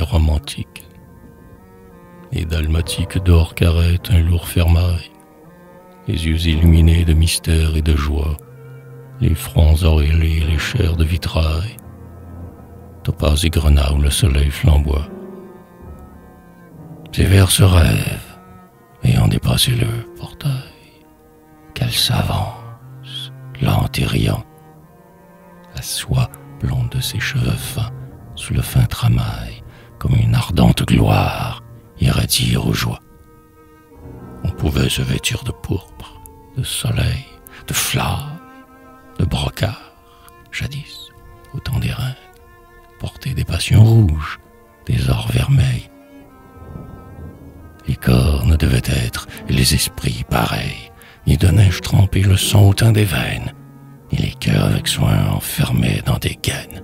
romantique. Les dalmatiques d'or un lourd fermail, les yeux illuminés de mystère et de joie, les fronts auréolés, les chairs de vitrail, topaz et grenat où le soleil flamboie. C'est vers ce rêve, ayant dépassé le portail, qu'elle s'avance, lente et riante, la soie blonde de ses cheveux fins sous le fin tramail, comme une ardente gloire, irradie aux joies. On pouvait se vêtir de pourpre, de soleil, de flammes, de brocart, jadis, au temps des reins, porter des passions rouges, des ors vermeils, les corps ne devaient être, les esprits pareils, ni de neige tremper le sang au teint des veines, ni les cœurs avec soin enfermés dans des gaines.